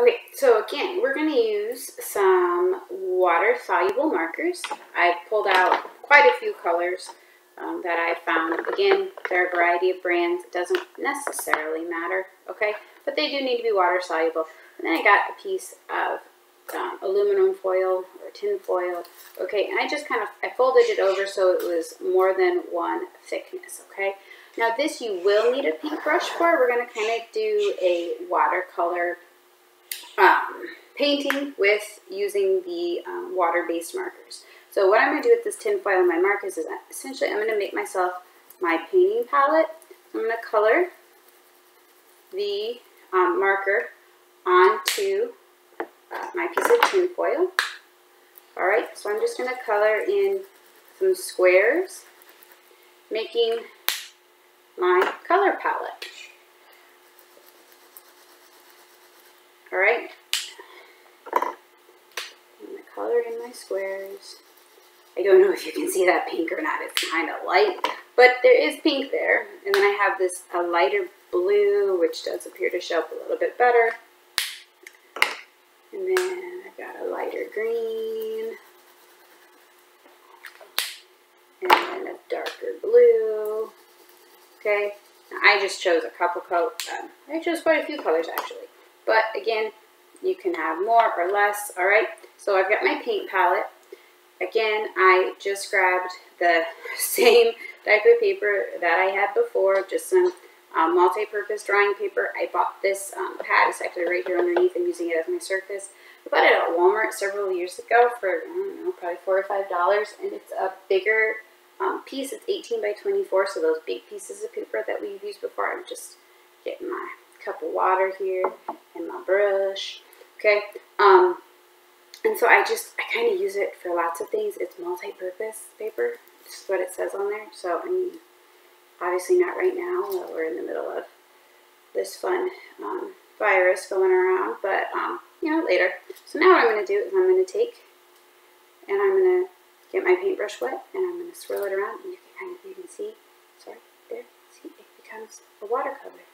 Okay, so again, we're going to use some water-soluble markers. I pulled out quite a few colors um, that I found. Again, there are a variety of brands. It doesn't necessarily matter, okay? But they do need to be water-soluble. And then I got a piece of um, aluminum foil or tin foil, okay? And I just kind of, I folded it over so it was more than one thickness, okay? Now this you will need a paintbrush for. We're going to kind of do a watercolor um, painting with using the um, water-based markers. So what I'm going to do with this tin foil and my markers is essentially I'm going to make myself my painting palette. I'm going to color the um, marker onto uh, my piece of tin foil. Alright, so I'm just going to color in some squares, making my color palette. Alright. I'm going to color in my squares. I don't know if you can see that pink or not. It's kind of light, but there is pink there. And then I have this a lighter blue, which does appear to show up a little bit better. And then I've got a lighter green. And then a darker blue. Okay, now I just chose a couple colors. Um, I chose quite a few colors actually. But again, you can have more or less, all right? So I've got my paint palette. Again, I just grabbed the same type of paper that I had before, just some um, multi-purpose drawing paper. I bought this um, pad, it's actually right here underneath. I'm using it as my surface. I bought it at Walmart several years ago for, I don't know, probably 4 or $5. And it's a bigger um, piece. It's 18 by 24, so those big pieces of paper that we've used before, I'm just getting my cup of water here and my brush. Okay. Um, and so I just, I kind of use it for lots of things. It's multi-purpose paper. Is what it says on there. So, I mean, obviously not right now. We're in the middle of this fun um, virus going around. But, um, you know, later. So now what I'm going to do is I'm going to take and I'm going to get my paintbrush wet and I'm going to swirl it around. And you can kind of, you can see, sorry, there, see, it becomes a watercolor.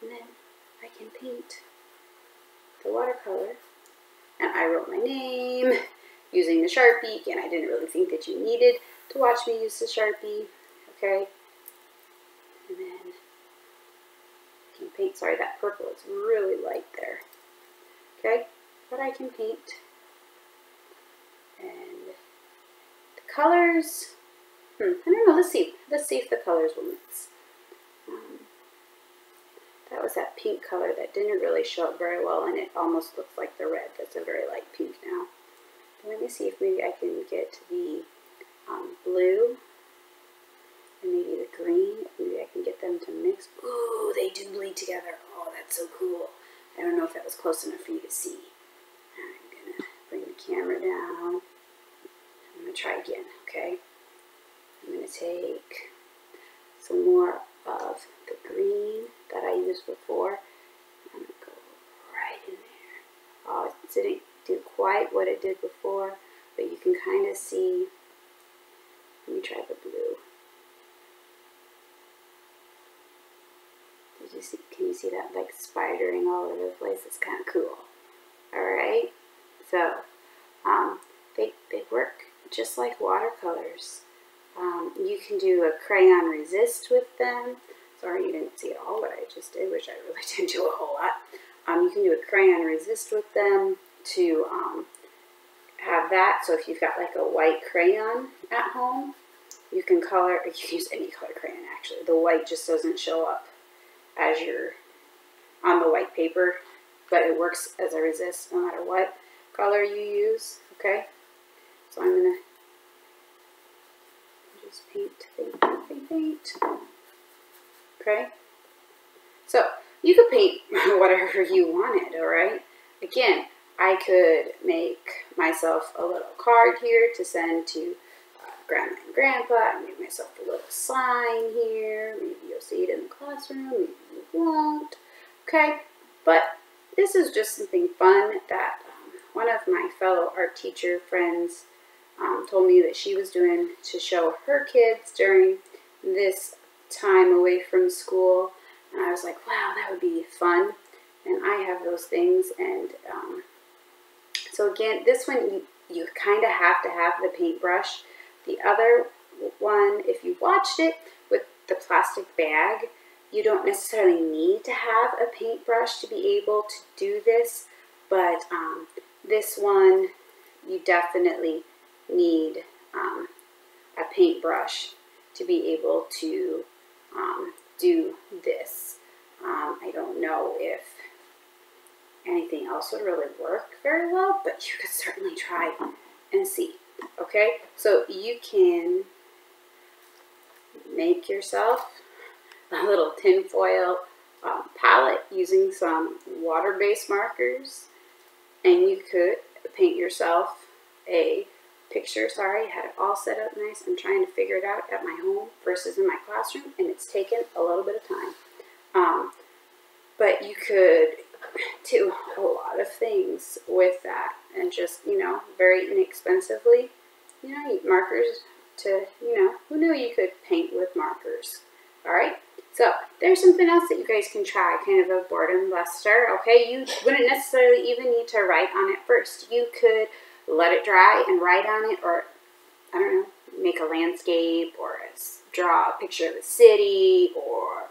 And then I can paint the watercolor. And I wrote my name using the Sharpie. Again, I didn't really think that you needed to watch me use the Sharpie. Okay. And then I can paint. Sorry, that purple is really light there. Okay. But I can paint. And the colors, hmm, I don't know. Let's see. Let's see if the colors will mix. That was that pink color that didn't really show up very well, and it almost looks like the red. That's a very light pink now. Let me see if maybe I can get the um, blue and maybe the green. Maybe I can get them to mix. Ooh, they do bleed together. Oh, that's so cool. I don't know if that was close enough for you to see. I'm going to bring the camera down. I'm going to try again, okay? I'm going to take some more of the green that I used before. I'm going to go right in there. Oh, it didn't do quite what it did before, but you can kind of see. Let me try the blue. Did you see, can you see that like spidering all over the place? It's kind of cool. Alright, so um, they, they work just like watercolors. Um, you can do a crayon resist with them. Sorry you didn't see all what I just did, which I really didn't do a whole lot. Um, you can do a crayon resist with them to um, have that. So if you've got like a white crayon at home, you can color, you can use any color crayon actually. The white just doesn't show up as you're on the white paper, but it works as a resist no matter what color you use, okay? So I'm to just paint, paint, paint, paint. Okay? So, you could paint whatever you wanted, alright? Again, I could make myself a little card here to send to uh, Grandma and Grandpa. I made myself a little sign here. Maybe you'll see it in the classroom, maybe you won't. Okay? But this is just something fun that um, one of my fellow art teacher friends um, told me that she was doing to show her kids during this time away from school. And I was like, wow, that would be fun. and I have those things. And um, so again, this one you, you kind of have to have the paintbrush. The other one, if you watched it with the plastic bag, you don't necessarily need to have a paintbrush to be able to do this, but um, this one you definitely need um, a paintbrush to be able to um, do this. Um, I don't know if anything else would really work very well, but you could certainly try and see. Okay, so you can make yourself a little tinfoil um, palette using some water-based markers, and you could paint yourself a picture. Sorry, had it all set up nice. I'm trying to figure it out at my home versus in my classroom, and it's taken a little bit of time. Um, but you could do a lot of things with that, and just, you know, very inexpensively, you know, markers to, you know, who knew you could paint with markers? All right. So there's something else that you guys can try, kind of a boredom buster. Okay, you wouldn't necessarily even need to write on it first. You could let it dry and write on it, or I don't know, make a landscape or draw a picture of a city or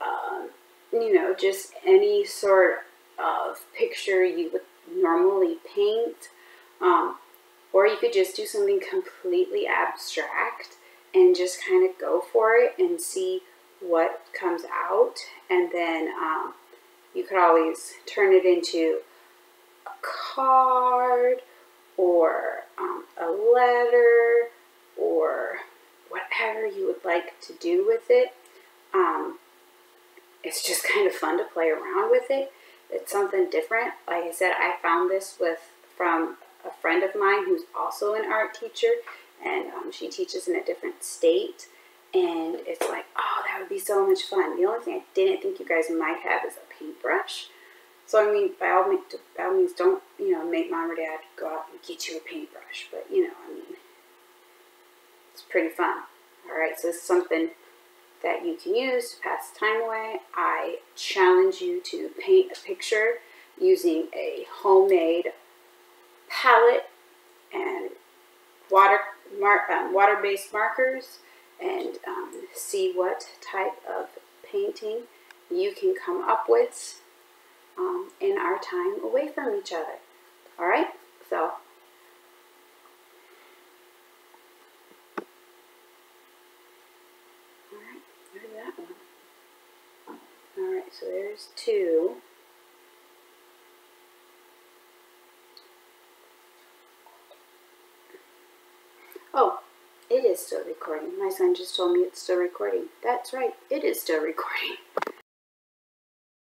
um, you know just any sort of picture you would normally paint. Um, or you could just do something completely abstract and just kind of go for it and see what comes out. And then um, you could always turn it into a card or um, a letter or whatever you would like to do with it. Um, it's just kind of fun to play around with it. It's something different. Like I said, I found this with from a friend of mine who's also an art teacher, and um, she teaches in a different state. And it's like, oh, that would be so much fun. The only thing I didn't think you guys might have is a paintbrush. So I mean, by all, means, by all means, don't you know make mom or dad go out and get you a paintbrush. But you know, I mean, it's pretty fun. All right, so is something that you can use to pass time away. I challenge you to paint a picture using a homemade palette and water mar um, water-based markers and um, see what type of painting you can come up with um, in our time away from each other. All right, so. All right, there's that one. All right, so there's two. Oh, it is still recording. My son just told me it's still recording. That's right, it is still recording.